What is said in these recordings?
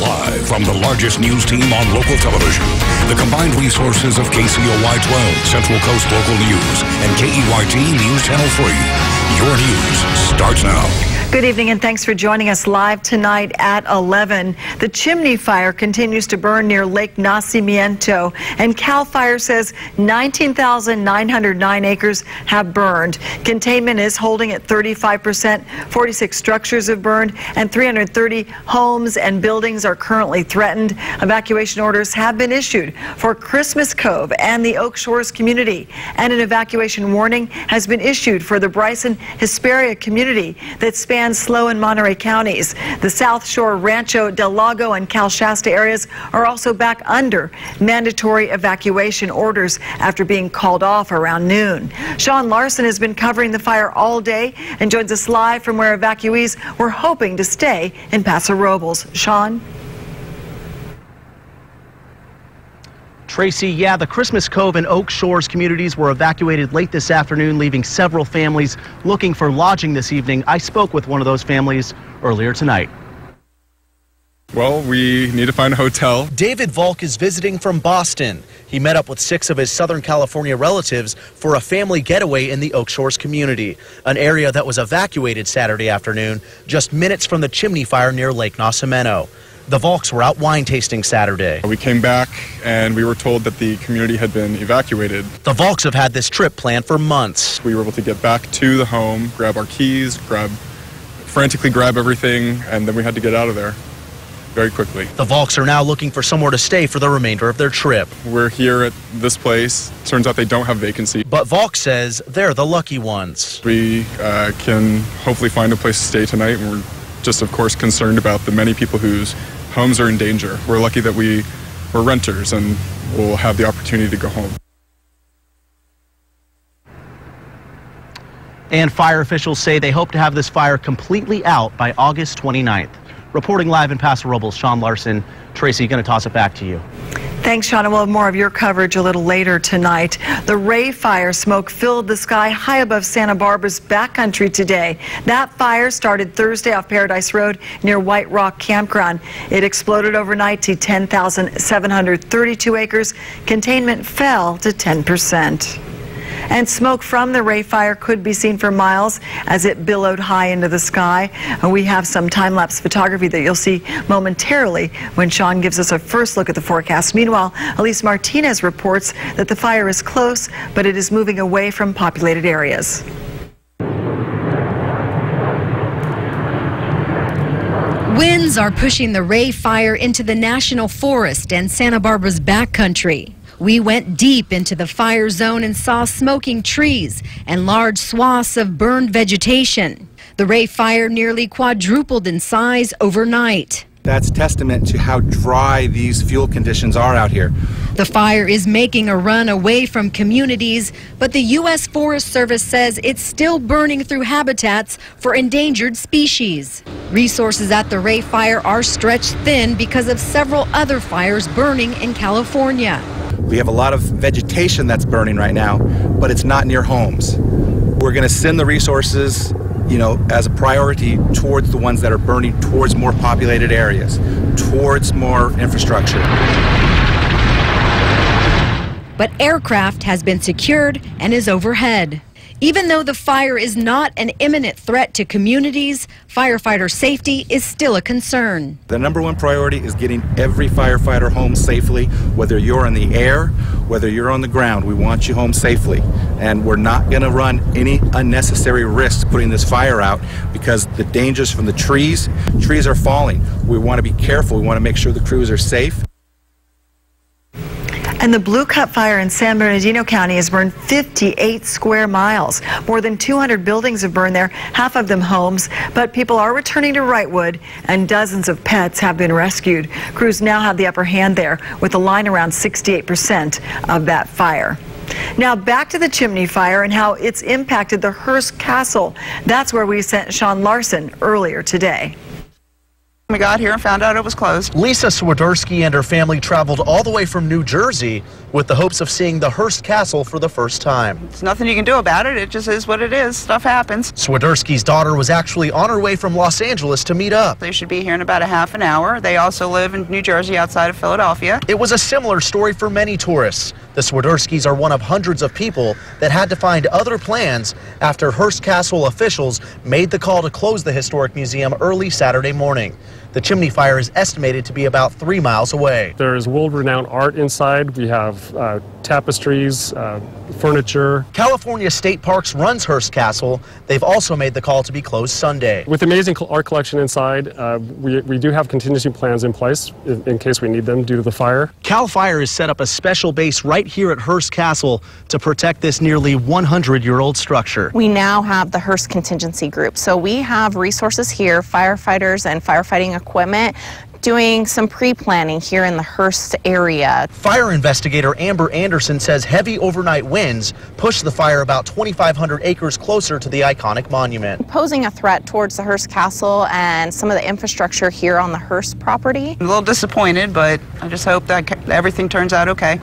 Live from the largest news team on local television, the combined resources of KCOY 12, Central Coast Local News, and KEYT News Channel 3. Your news starts now. Good evening and thanks for joining us live tonight at 11. The chimney fire continues to burn near Lake Nacimiento and CAL FIRE says 19,909 acres have burned. Containment is holding at 35%. 46 structures have burned and 330 homes and buildings are currently threatened. Evacuation orders have been issued for Christmas Cove and the Oak Shores community and an evacuation warning has been issued for the Bryson Hesperia community that spans SLO in Monterey counties. The South Shore, Rancho Del Lago, and Cal Shasta areas are also back under mandatory evacuation orders after being called off around noon. Sean Larson has been covering the fire all day and joins us live from where evacuees were hoping to stay in Paso Robles. Sean? Tracy, yeah, the Christmas Cove and Oak Shores communities were evacuated late this afternoon, leaving several families looking for lodging this evening. I spoke with one of those families earlier tonight. Well, we need to find a hotel. David Volk is visiting from Boston. He met up with six of his Southern California relatives for a family getaway in the Oak Shores community, an area that was evacuated Saturday afternoon, just minutes from the chimney fire near Lake Nacimiento. The Volks were out wine tasting Saturday. We came back and we were told that the community had been evacuated. The Volks have had this trip planned for months. We were able to get back to the home, grab our keys, grab frantically grab everything, and then we had to get out of there very quickly. The Volks are now looking for somewhere to stay for the remainder of their trip. We're here at this place. Turns out they don't have vacancy. But Volk says they're the lucky ones. We uh, can hopefully find a place to stay tonight, and we're just, of course, concerned about the many people whose homes are in danger. We're lucky that we were renters and will have the opportunity to go home. And fire officials say they hope to have this fire completely out by August 29th. Reporting live in Paso Robles, Sean Larson. Tracy, going to toss it back to you. Thanks, Sean. We'll have more of your coverage a little later tonight. The Rey fire smoke filled the sky high above Santa Barbara's backcountry today. That fire started Thursday off Paradise Road near White Rock Campground. It exploded overnight to 10,732 acres. Containment fell to 10 percent. And smoke from the Rey fire could be seen for miles as it billowed high into the sky. We have some time-lapse photography that you'll see momentarily when Sean gives us a first look at the forecast. Meanwhile, Elise Martinez reports that the fire is close, but it is moving away from populated areas. Winds are pushing the Rey fire into the National Forest and Santa Barbara's backcountry. We went deep into the fire zone and saw smoking trees and large swaths of burned vegetation. The Rey fire nearly quadrupled in size overnight. That's testament to how dry these fuel conditions are out here. The fire is making a run away from communities, but the U.S. Forest Service says it's still burning through habitats for endangered species. Resources at the Rey fire are stretched thin because of several other fires burning in California. We have a lot of vegetation that's burning right now, but it's not near homes. We're going to send the resources, you know, as a priority towards the ones that are burning towards more populated areas, towards more infrastructure. But aircraft has been secured and is overhead. Even though the fire is not an imminent threat to communities, firefighter safety is still a concern. The number one priority is getting every firefighter home safely, whether you're in the air, whether you're on the ground. We want you home safely. And we're not going to run any unnecessary risks putting this fire out because the dangers from the trees, trees are falling. We want to be careful. We want to make sure the crews are safe. And the Blue Cut fire in San Bernardino County has burned 58 square miles. More than 200 buildings have burned there, half of them homes. But people are returning to Wrightwood, and dozens of pets have been rescued. Crews now have the upper hand there, with a line around 68% of that fire. Now back to the chimney fire and how it's impacted the Hearst Castle. That's where we sent Sean Larson earlier today. We got here and found out it was closed. Lisa Swiderski and her family traveled all the way from New Jersey with the hopes of seeing the Hearst Castle for the first time. There's nothing you can do about it. It just is what it is. Stuff happens. Swiderski's daughter was actually on her way from Los Angeles to meet up. They should be here in about a half an hour. They also live in New Jersey outside of Philadelphia. It was a similar story for many tourists. The Swiderskis are one of hundreds of people that had to find other plans after Hearst Castle officials made the call to close the historic museum early Saturday morning. The chimney fire is estimated to be about three miles away. There is world-renowned art inside. We have uh, tapestries, uh, furniture. California State Parks runs Hearst Castle. They've also made the call to be closed Sunday. With amazing art collection inside, uh, we, we do have contingency plans in place in, in case we need them due to the fire. CAL FIRE has set up a special base right here at Hearst Castle to protect this nearly 100-year-old structure. We now have the Hearst Contingency Group. So we have resources here, firefighters and firefighting equipment doing some pre-planning here in the Hearst area. Fire investigator Amber Anderson says heavy overnight winds pushed the fire about 2,500 acres closer to the iconic monument. Posing a threat towards the Hearst Castle and some of the infrastructure here on the Hearst property. I'm a little disappointed, but I just hope that everything turns out okay.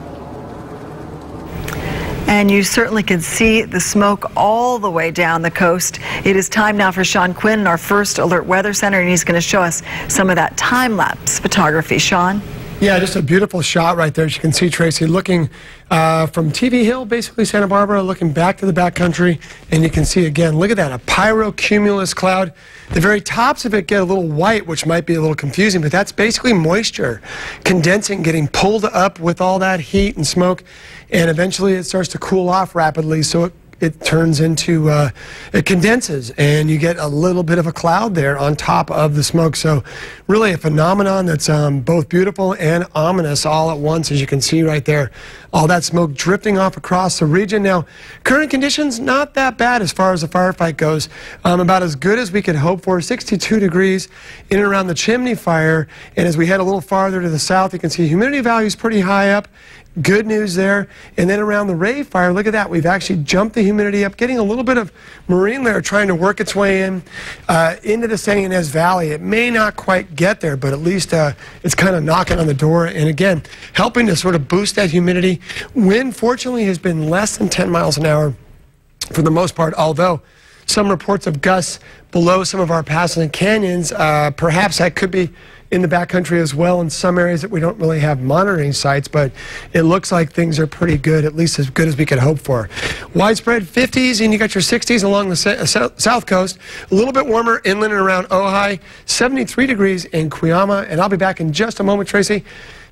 And you certainly can see the smoke all the way down the coast. It is time now for Sean Quinn our first Alert Weather Center, and he's going to show us some of that time lapse photography. Sean? Yeah, just a beautiful shot right there. As you can see Tracy looking uh, from TV Hill, basically Santa Barbara, looking back to the backcountry, and you can see again, look at that, a pyrocumulus cloud. The very tops of it get a little white, which might be a little confusing, but that's basically moisture condensing, getting pulled up with all that heat and smoke, and eventually it starts to cool off rapidly, so it it turns into, uh, it condenses and you get a little bit of a cloud there on top of the smoke. So really a phenomenon that's um, both beautiful and ominous all at once, as you can see right there. All that smoke drifting off across the region. Now, current conditions, not that bad as far as the firefight goes. Um, about as good as we could hope for, 62 degrees in and around the chimney fire. And as we head a little farther to the south, you can see humidity values pretty high up Good news there. And then around the Rey fire, look at that. We've actually jumped the humidity up, getting a little bit of marine layer trying to work its way in uh, into the Santa Ynez Valley. It may not quite get there, but at least uh, it's kind of knocking on the door. And again, helping to sort of boost that humidity. Wind, fortunately, has been less than 10 miles an hour for the most part, although some reports of gusts below some of our passes and canyons, uh, perhaps that could be in the backcountry as well in some areas that we don't really have monitoring sites, but it looks like things are pretty good, at least as good as we could hope for. Widespread 50s, and you got your 60s along the south coast. A little bit warmer inland and around Ojai, 73 degrees in Cuyama, and I'll be back in just a moment, Tracy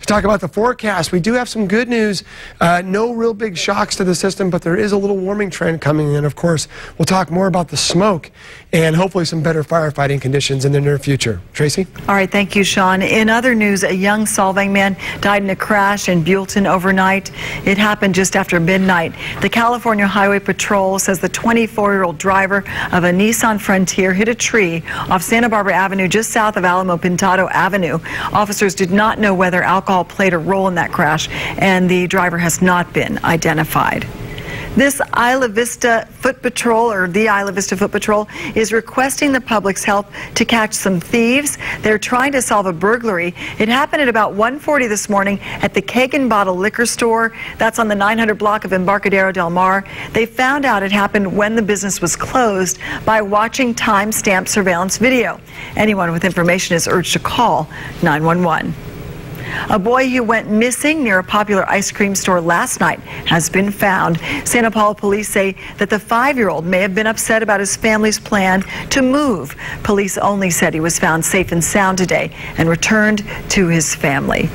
to talk about the forecast. We do have some good news. Uh, no real big shocks to the system, but there is a little warming trend coming in. Of course, we'll talk more about the smoke and hopefully some better firefighting conditions in the near future. Tracy? All right, thank you, Sean. In other news, a young Solvang man died in a crash in Buellton overnight. It happened just after midnight. The California Highway Patrol says the 24-year-old driver of a Nissan Frontier hit a tree off Santa Barbara Avenue just south of Alamo Pintado Avenue. Officers did not know whether alcohol alcohol played a role in that crash, and the driver has not been identified. This Isla Vista Foot Patrol, or the Isla Vista Foot Patrol, is requesting the public's help to catch some thieves. They're trying to solve a burglary. It happened at about 1.40 this morning at the Keg and Bottle Liquor Store. That's on the 900 block of Embarcadero Del Mar. They found out it happened when the business was closed by watching time-stamped surveillance video. Anyone with information is urged to call 911. A boy who went missing near a popular ice cream store last night has been found. Santa Paula police say that the five-year-old may have been upset about his family's plan to move. Police only said he was found safe and sound today and returned to his family.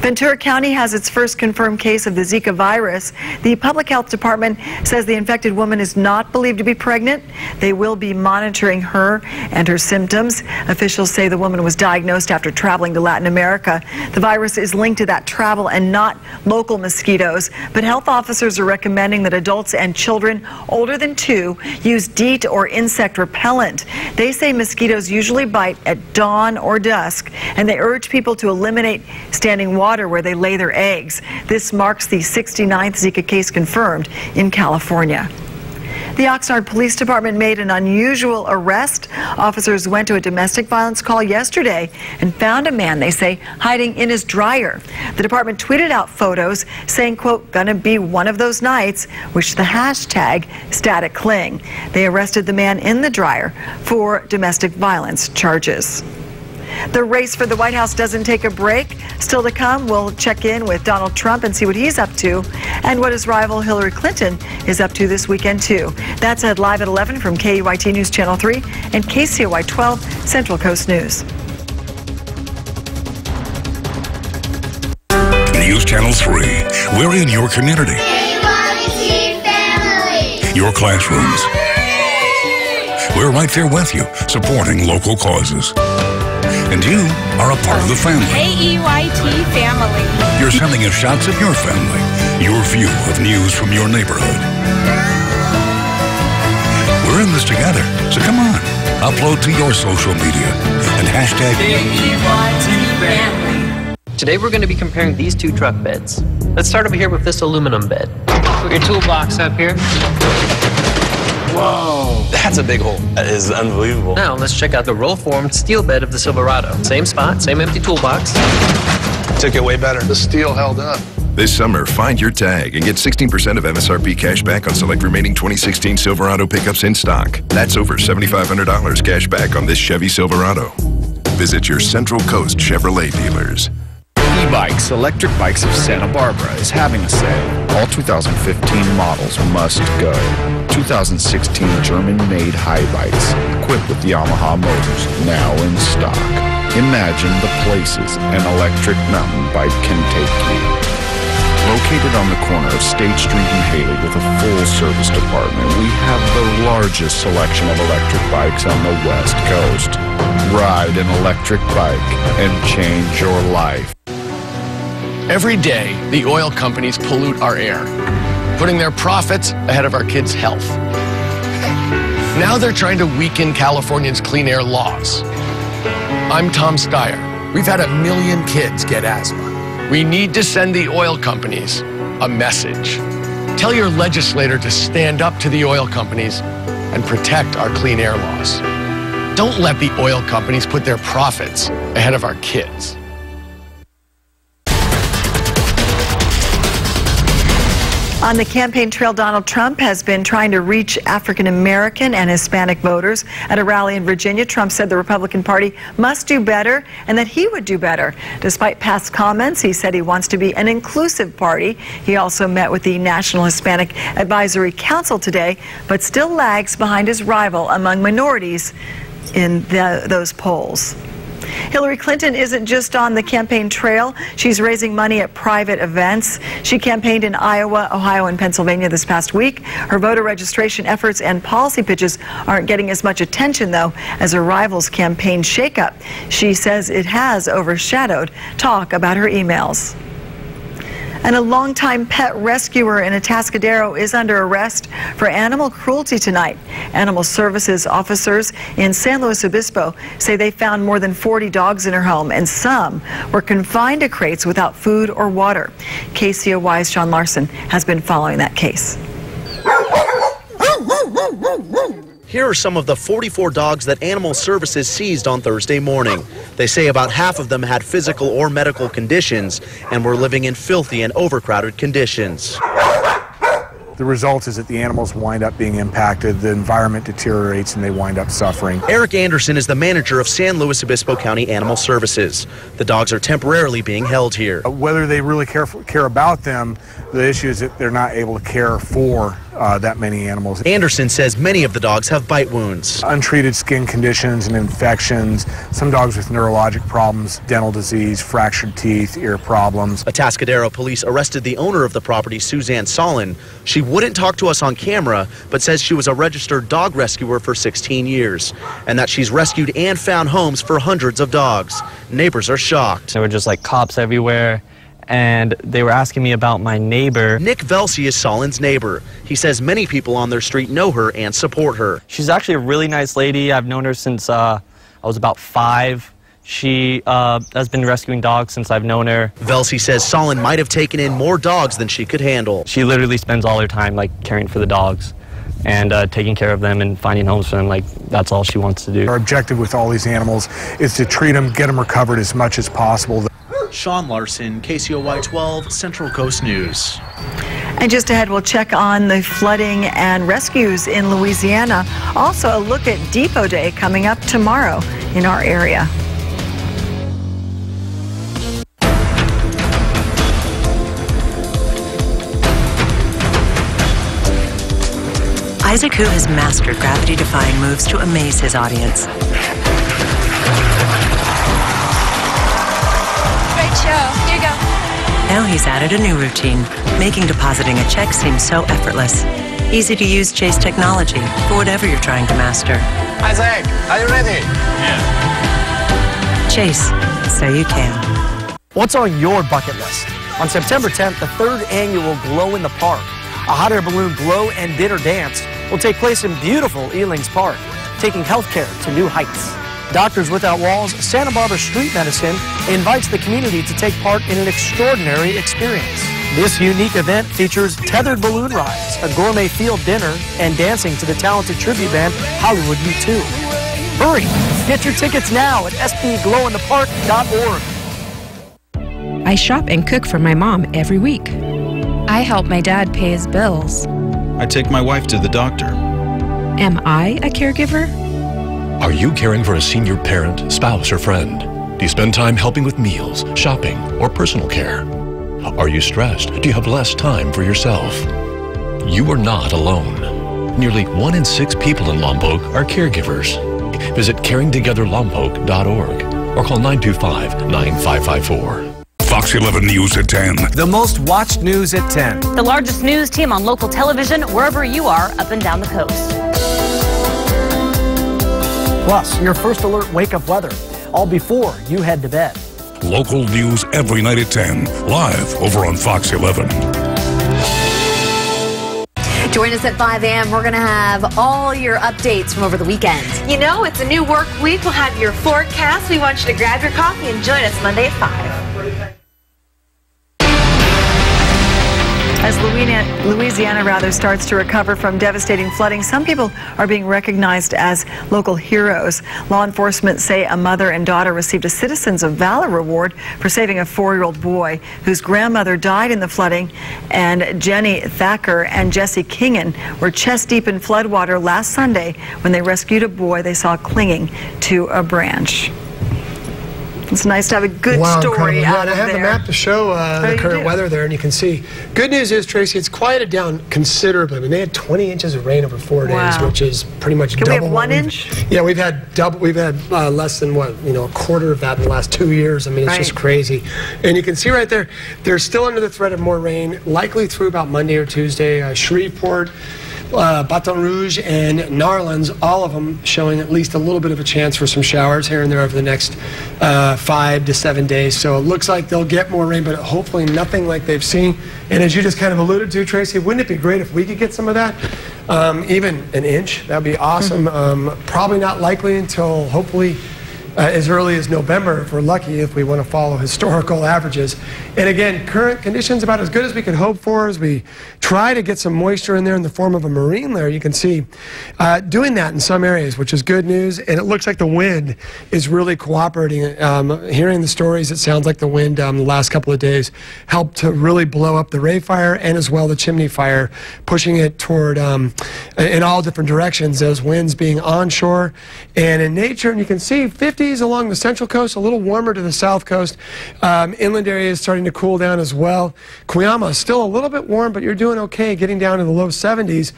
Ventura County has its first confirmed case of the Zika virus. The public health department says the infected woman is not believed to be pregnant. They will be monitoring her and her symptoms. Officials say the woman was diagnosed after traveling to Latin America. The virus is linked to that travel and not local mosquitoes, but health officers are recommending that adults and children older than two use DEET or insect repellent. They say mosquitoes usually bite at dawn or dusk, and they urge people to eliminate standing water where they lay their eggs. This marks the 69th Zika case confirmed in California. The Oxnard Police Department made an unusual arrest. Officers went to a domestic violence call yesterday and found a man, they say, hiding in his dryer. The department tweeted out photos saying, quote, gonna be one of those nights, which the hashtag static cling. They arrested the man in the dryer for domestic violence charges. The race for the White House doesn't take a break. Still to come, we'll check in with Donald Trump and see what he's up to and what his rival Hillary Clinton is up to this weekend, too. That's at live at 11 from KEYT News Channel 3 and KCOY 12 Central Coast News. News Channel 3. We're in your community, your classrooms. We're right there with you, supporting local causes. And you are a part of the family. KEYT family. You're sending us shots of your family, your view of news from your neighborhood. We're in this together, so come on, upload to your social media and hashtag KEYT family. Today we're going to be comparing these two truck beds. Let's start over here with this aluminum bed. Put your toolbox up here. Whoa. That's a big hole. That is unbelievable. Now let's check out the roll-formed steel bed of the Silverado. Same spot, same empty toolbox. Took it way better. The steel held up. This summer, find your tag and get 16% of MSRP cash back on select remaining 2016 Silverado pickups in stock. That's over $7,500 cash back on this Chevy Silverado. Visit your Central Coast Chevrolet dealers. E-Bikes, Electric Bikes of Santa Barbara is having a sale. All 2015 models must go. 2016 German-made Haibikes equipped with Yamaha motors now in stock. Imagine the places an electric mountain bike can take you. Located on the corner of State Street and Haley with a full service department, we have the largest selection of electric bikes on the West Coast. Ride an electric bike and change your life. Every day, the oil companies pollute our air, putting their profits ahead of our kids' health. Now they're trying to weaken California's clean air laws. I'm Tom Steyer. We've had a million kids get asthma. We need to send the oil companies a message. Tell your legislator to stand up to the oil companies and protect our clean air laws. Don't let the oil companies put their profits ahead of our kids. On the campaign trail, Donald Trump has been trying to reach African American and Hispanic voters. At a rally in Virginia, Trump said the Republican Party must do better and that he would do better. Despite past comments, he said he wants to be an inclusive party. He also met with the National Hispanic Advisory Council today, but still lags behind his rival among minorities in the, those polls. Hillary Clinton isn't just on the campaign trail. She's raising money at private events. She campaigned in Iowa, Ohio, and Pennsylvania this past week. Her voter registration efforts and policy pitches aren't getting as much attention, though, as her rival's campaign shakeup. She says it has overshadowed talk about her emails. And a longtime pet rescuer in Atascadero is under arrest for animal cruelty tonight. Animal services officers in San Luis Obispo say they found more than 40 dogs in her home, and some were confined to crates without food or water. KCOY's Sean Larson has been following that case. Here are some of the 44 dogs that Animal Services seized on Thursday morning. They say about half of them had physical or medical conditions and were living in filthy and overcrowded conditions. The result is that the animals wind up being impacted, the environment deteriorates, and they wind up suffering. Eric Anderson is the manager of San Luis Obispo County Animal Services. The dogs are temporarily being held here. Whether they really care, for, care about them, the issue is that they're not able to care for uh, that many animals. Anderson says many of the dogs have bite wounds. Untreated skin conditions and infections, some dogs with neurologic problems, dental disease, fractured teeth, ear problems. Atascadero police arrested the owner of the property, Suzanne Solin. She wouldn't talk to us on camera, but says she was a registered dog rescuer for 16 years and that she's rescued and found homes for hundreds of dogs. Neighbors are shocked. There were just like cops everywhere and they were asking me about my neighbor. Nick Velsey is Solin's neighbor. He says many people on their street know her and support her. She's actually a really nice lady. I've known her since uh, I was about five. She uh, has been rescuing dogs since I've known her. Velsey says Solin might have taken in more dogs than she could handle. She literally spends all her time like caring for the dogs. and uh, taking care of them and finding homes for them. Like that's all she wants to do. Our objective with all these animals is to treat them, get them recovered as much as possible. Sean Larson, KCOY 12, Central Coast News. And just ahead, we'll check on the flooding and rescues in Louisiana. Also, a look at Depot Day coming up tomorrow in our area. Isaac Hu has mastered gravity-defying moves to amaze his audience. Now he's added a new routine, making depositing a check seem so effortless. Easy to use Chase technology for whatever you're trying to master. Isaac, are you ready? Chase, so you can. What's on your bucket list? On September 10th, the third annual Glow in the Park, a hot air balloon glow and dinner dance will take place in beautiful Elings Park, taking healthcare to new heights. Doctors Without Walls, Santa Barbara Street Medicine invites the community to take part in an extraordinary experience. This unique event features tethered balloon rides, a gourmet field dinner, and dancing to the talented tribute band Hollywood U2. Hurry! Get your tickets now at sbglowinthepark.org. I shop and cook for my mom every week. I help my dad pay his bills. I take my wife to the doctor. Am I a caregiver? Are you caring for a senior parent, spouse, or friend? Do you spend time helping with meals, shopping, or personal care? Are you stressed? Do you have less time for yourself? You are not alone. Nearly one in six people in Lompoc are caregivers. Visit caringtogetherlompoc.org or call 925 9554. Fox 11 News at 10. The most watched news at 10. The largest news team on local television, wherever you are, up and down the coast. Plus, your first alert wake up weather, all before you head to bed. Local news every night at 10, live over on Fox 11. Join us at 5 a.m. We're going to have all your updates from over the weekend. You know, it's a new work week. We'll have your forecast. We want you to grab your coffee and join us Monday at 5. As Louisiana, rather starts to recover from devastating flooding, some people are being recognized as local heroes. Law enforcement say a mother and daughter received a Citizens of Valor Award for saving a four-year-old boy whose grandmother died in the flooding. And Jenny Thacker and Jesse Kingan were chest deep in floodwater last Sunday when they rescued a boy they saw clinging to a branch. It's nice to have a good wow, story incredible. Yeah, out and I have there. the map to show uh, the current do? weather there, and you can see. Good news is, Tracy, it's quieted down considerably. I mean, they had 20 inches of rain over four days, which is pretty much Can we double. have what one inch? Yeah, we've had double. We've had uh, less than what you know, a quarter of that in the last two years. I mean, it's just crazy. And you can see right there, they're still under the threat of more rain, likely through about Monday or Tuesday. Uh, Shreveport. Uh, Baton Rouge and New Orleans, all of them showing at least a little bit of a chance for some showers here and there over the next uh, five to seven days. So it looks like they'll get more rain, but hopefully nothing like they've seen. And as you just kind of alluded to, Tracy, wouldn't it be great if we could get some of that? Um, even an inch, that'd be awesome. Um, probably not likely until hopefully uh, as early as November, if we're lucky, if we want to follow historical averages. And again, current conditions about as good as we could hope for as we try to get some moisture in there in the form of a marine layer. You can see uh, doing that in some areas, which is good news. And it looks like the wind is really cooperating. Um, hearing the stories, it sounds like the wind um, the last couple of days helped to really blow up the Rey fire and as well the chimney fire, pushing it toward um, in all different directions. Those winds being onshore and in nature. And you can see 50s along the central coast, a little warmer to the south coast. Um, inland areas starting to cool down as well. Cuyama is still a little bit warm, but you're doing okay getting down to the low 70s.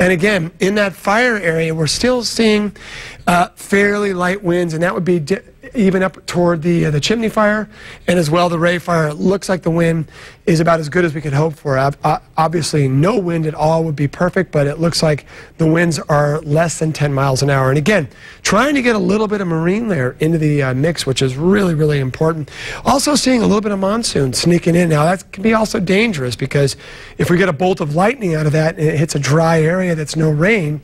And again, in that fire area, we're still seeing uh, fairly light winds, and that would be even up toward the uh, the chimney fire and as well the Rey fire. It looks like the wind is about as good as we could hope for. Uh, obviously, no wind at all would be perfect, but it looks like the winds are less than 10 miles an hour. And again, trying to get a little bit of marine layer into the uh, mix, which is really, really important. Also, seeing a little bit of monsoon sneaking in. Now, that can be also dangerous because if we get a bolt of lightning out of that and it hits a dry area that's no rain,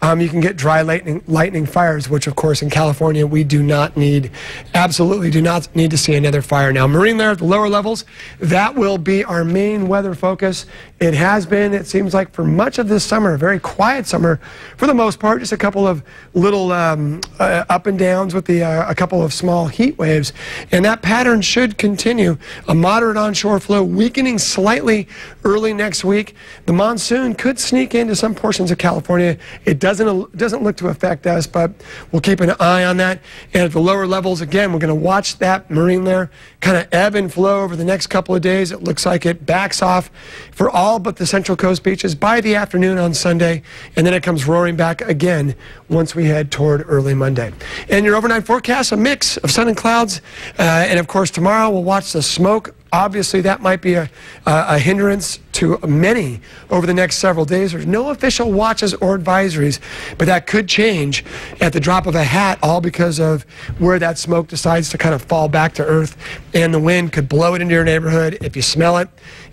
um, you can get dry lightning, lightning fires, which, of course, in California, we do not need, absolutely do not need to see another fire. Now, marine layer at the lower levels, that will be our main weather focus. It has been, it seems like, for much of this summer, a very quiet summer for the most part, just a couple of little um, uh, up and downs with the, uh, a couple of small heat waves. And that pattern should continue. A moderate onshore flow weakening slightly early next week. The monsoon could sneak into some portions of California. It doesn't, doesn't look to affect us, but we'll keep an eye on that. And at the lower levels, again, we're going to watch that marine layer kind of ebb and flow over the next couple of days. It looks like it backs off for all but the Central Coast beaches by the afternoon on Sunday, and then it comes roaring back again once we head toward early Monday. And your overnight forecast, a mix of sun and clouds. Uh, and of course, tomorrow we'll watch the smoke Obviously, that might be a, a, hindrance to many over the next several days. There's no official watches or advisories, but that could change at the drop of a hat, all because of where that smoke decides to kind of fall back to earth, and the wind could blow it into your neighborhood. If you smell it,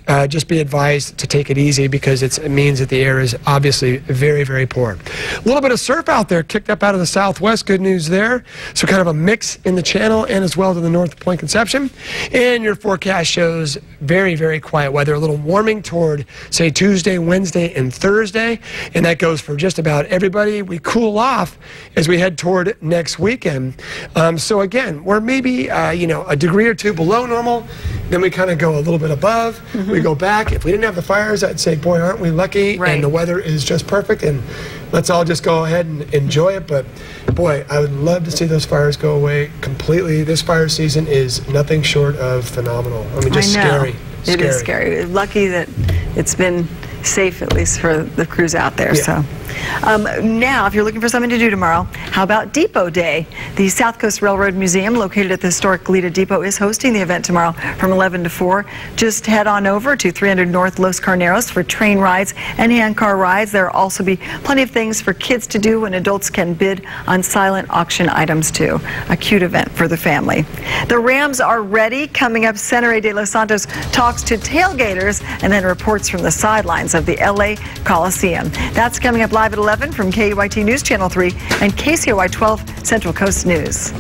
uh, just be advised to take it easy because it means that the air is obviously very, very poor. A little bit of surf out there kicked up out of the southwest. Good news there. So kind of a mix in the channel and as well to the north Point Conception. And your forecast shows very, very quiet weather. A little warming toward, say, Tuesday, Wednesday, and Thursday. And that goes for just about everybody. We cool off as we head toward next weekend. Um, so again, we're maybe, uh, you know, a degree or two below normal. Then we kind of go a little bit above. Mm -hmm we go back. If we didn't have the fires, I'd say, boy, aren't we lucky? Right. And the weather is just perfect. And let's all just go ahead and enjoy it. But boy, I would love to see those fires go away completely. This fire season is nothing short of phenomenal. I mean, just I scary. It scary. is scary. Lucky that it's been safe, at least for the crews out there. Yeah. So. Um, now, if you're looking for something to do tomorrow, how about Depot Day? The South Coast Railroad Museum, located at the historic Goleta Depot, is hosting the event tomorrow from 11 to 4. Just head on over to 300 North Los Carneros for train rides and handcar rides. There will also be plenty of things for kids to do and adults can bid on silent auction items too. A cute event for the family. The Rams are ready. Coming up, Senator de Los Santos talks to tailgaters and then reports from the sidelines of the LA Coliseum. That's coming up live at 11 from KEYT News Channel 3 and KCOY 12 Central Coast News.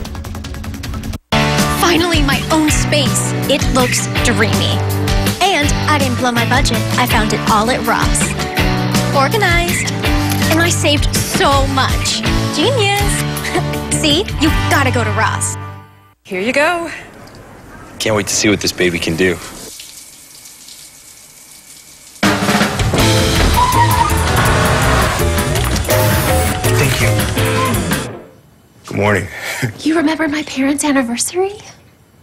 Finally, my own space. It looks dreamy. And I didn't blow my budget. I found it all at Ross. Organized. And I saved so much. Genius. See, you gotta go to Ross. Here you go. Can't wait to see what this baby can do. Good morning. You remember my parents' anniversary?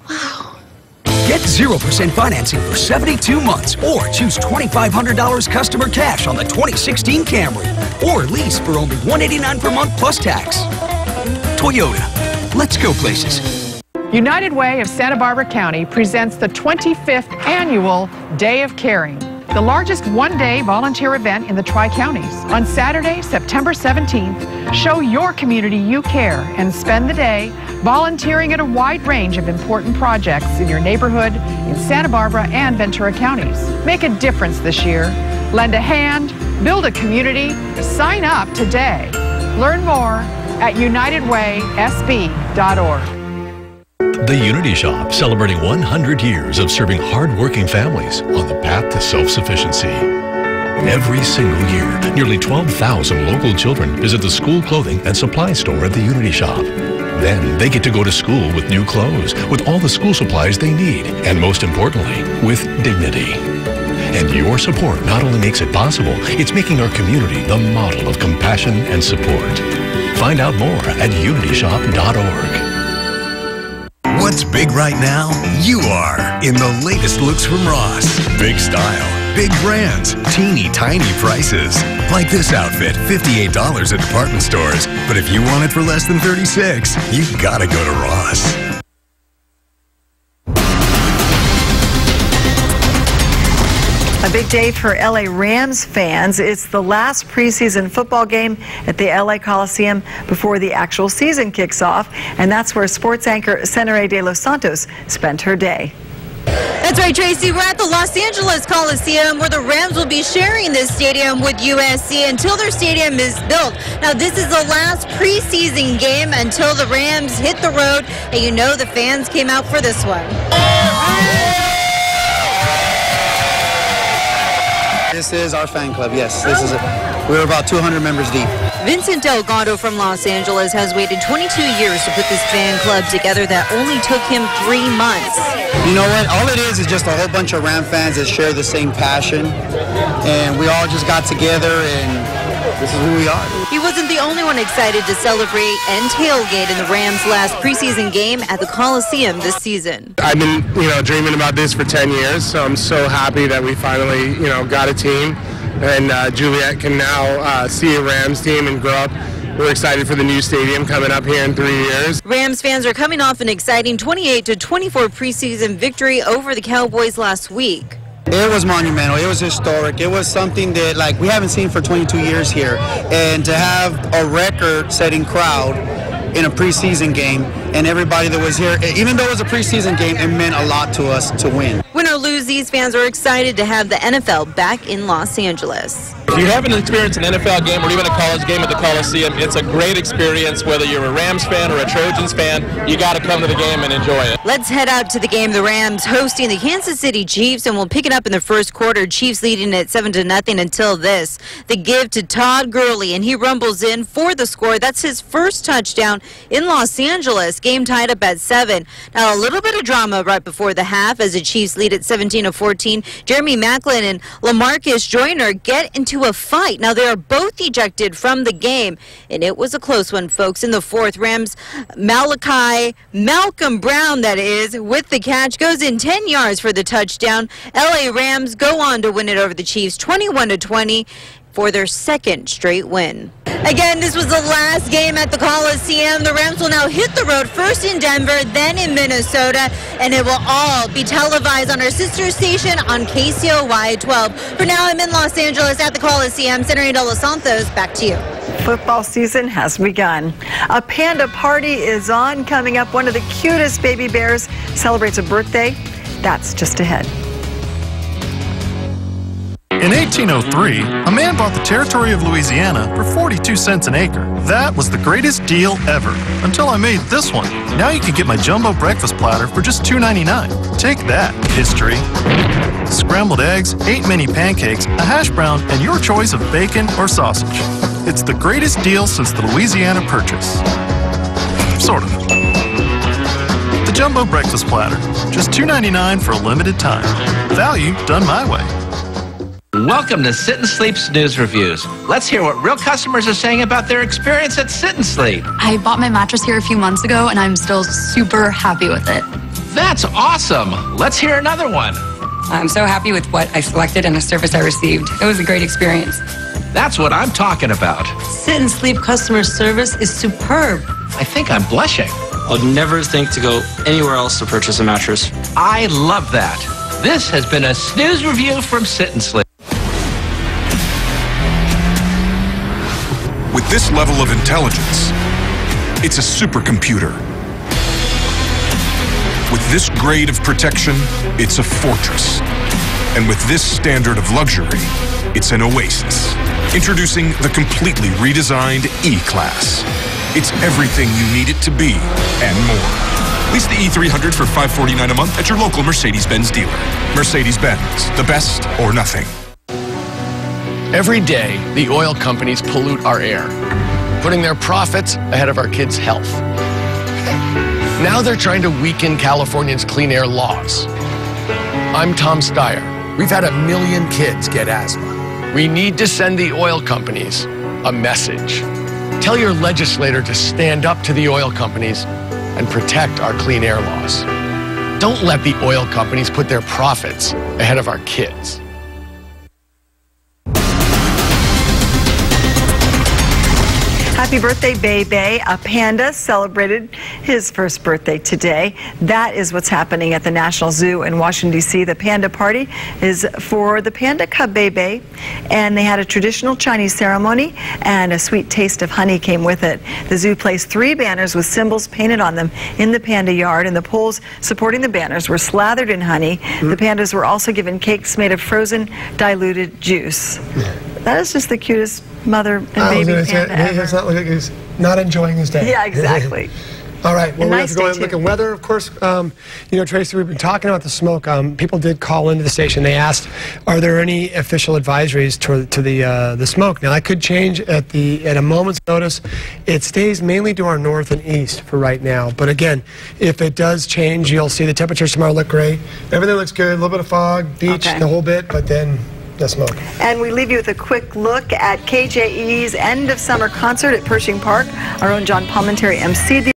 Wow. Get 0% financing for 72 months or choose $2,500 customer cash on the 2016 Camry or lease for only 189 per month plus tax. Toyota. Let's go places. United Way of Santa Barbara County presents the 25th annual Day of Caring the largest one-day volunteer event in the Tri-Counties. On Saturday, September 17th, show your community you care and spend the day volunteering at a wide range of important projects in your neighborhood, in Santa Barbara and Ventura counties. Make a difference this year. Lend a hand, build a community, sign up today. Learn more at unitedwaysb.org. The Unity Shop, celebrating 100 years of serving hard-working families on the path to self-sufficiency. Every single year, nearly 12,000 local children visit the school clothing and supply store at the Unity Shop. Then they get to go to school with new clothes, with all the school supplies they need, and most importantly, with dignity. And your support not only makes it possible, it's making our community the model of compassion and support. Find out more at unityshop.org. Big right now? You are in the latest looks from Ross. Big style, big brands, teeny tiny prices. Like this outfit, $58 at department stores. But if you want it for less than 36, you gotta go to Ross. Big day for LA Rams fans. It's the last preseason football game at the LA Coliseum before the actual season kicks off. And that's where sports anchor Senere de los Santos spent her day. That's right, Tracy. We're at the Los Angeles Coliseum where the Rams will be sharing this stadium with USC until their stadium is built. Now, this is the last preseason game until the Rams hit the road, and you know the fans came out for this one. This is our fan club, yes. This is it. We're about 200 members deep. Vincent Delgado from Los Angeles has waited 22 years to put this fan club together that only took him three months. You know what? All it is is just a whole bunch of Ram fans that share the same passion. And we all just got together and this is who we are. Wasn't the only one excited to celebrate and tailgate in the Rams' last preseason game at the Coliseum this season. I've been, you know, dreaming about this for 10 years, so I'm so happy that we finally, you know, got a team and uh, Juliet can now uh, see a Rams team and grow up. We're excited for the new stadium coming up here in three years. Rams fans are coming off an exciting 28 to 24 preseason victory over the Cowboys last week. It was monumental. It was historic. It was something that like we haven't seen for 22 years here, and to have a record-setting crowd in a preseason game, and everybody that was here, even though it was a preseason game, it meant a lot to us to win. Win or lose, these fans are excited to have the NFL back in Los Angeles. You haven't experienced an NFL game or even a college game at the Coliseum, it's a great experience. Whether you're a Rams fan or a Trojans fan, you got to come to the game and enjoy it. Let's head out to the game. The Rams hosting the Kansas City Chiefs, and we'll pick it up in the first quarter. Chiefs leading at seven to nothing until this. The give to Todd Gurley, and he rumbles in for the score. That's his first touchdown in Los Angeles. Game tied up at seven. Now a little bit of drama right before the half as the Chiefs lead at 17 to 14. Jeremy Maclin and Lamarcus Joyner get into a fight. Now they are both ejected from the game, and it was a close one, folks. In the fourth, Rams Malachi Malcolm Brown, that is, with the catch, goes in 10 yards for the touchdown. LA Rams go on to win it over the Chiefs 21 to 20 for their second straight win. Again, this was the last game at the Coliseum. The Rams will now hit the road first in Denver, then in Minnesota, and it will all be televised on our sister station on KCOY 12. For now, I'm in Los Angeles at the Coliseum. Senator Los Santos, back to you. Football season has begun. A panda party is on coming up. One of the cutest baby bears celebrates a birthday. That's just ahead. In 1803, a man bought the territory of Louisiana for 42 cents an acre. That was the greatest deal ever, until I made this one. Now you can get my jumbo breakfast platter for just $2.99. Take that, history. Scrambled eggs, 8 mini pancakes, a hash brown, and your choice of bacon or sausage. It's the greatest deal since the Louisiana Purchase. Sort of. The jumbo breakfast platter, just $2.99 for a limited time. Value done my way. Welcome to Sit and Sleep's news Reviews. Let's hear what real customers are saying about their experience at Sit and Sleep. I bought my mattress here a few months ago and I'm still super happy with it. That's awesome. Let's hear another one. I'm so happy with what I selected and the service I received. It was a great experience. That's what I'm talking about. Sit and Sleep customer service is superb. I think I'm blushing. I'd never think to go anywhere else to purchase a mattress. I love that. This has been a snooze review from Sit and Sleep. This level of intelligence, it's a supercomputer. With this grade of protection, it's a fortress. And with this standard of luxury, it's an oasis. Introducing the completely redesigned E-Class. It's everything you need it to be and more. Lease the E300 for 549 a month at your local Mercedes-Benz dealer. Mercedes-Benz, the best or nothing. Every day, the oil companies pollute our air, putting their profits ahead of our kids' health. Now they're trying to weaken California's clean air laws. I'm Tom Steyer. We've had a million kids get asthma. We need to send the oil companies a message. Tell your legislator to stand up to the oil companies and protect our clean air laws. Don't let the oil companies put their profits ahead of our kids. Happy birthday, Bei Bei. A panda celebrated his first birthday today. That is what's happening at the National Zoo in Washington, D.C. The Panda Party is for the panda cub Bei Bei, and they had a traditional Chinese ceremony, and a sweet taste of honey came with it. The zoo placed three banners with symbols painted on them in the panda yard, and the poles supporting the banners were slathered in honey. The hmm. pandas were also given cakes made of frozen diluted juice. That is just the cutest mother and baby gonna say, he ever. not like he's not enjoying his day. Yeah, exactly. All right. Well, And we nice have to go day, and look at weather, of course. Um, you know, Tracy, we've been talking about the smoke. Um, people did call into the station. They asked, "Are there any official advisories to, to the uh, the smoke?" Now, that could change at the at a moment's notice. It stays mainly to our north and east for right now. But again, if it does change, you'll see the temperatures tomorrow look great. Everything looks good. A little bit of fog, beach, Okay. the whole bit, but then smoke. And we leave you with a quick look at KJEE's end of summer concert at Pershing Park. Our own John Palminteri the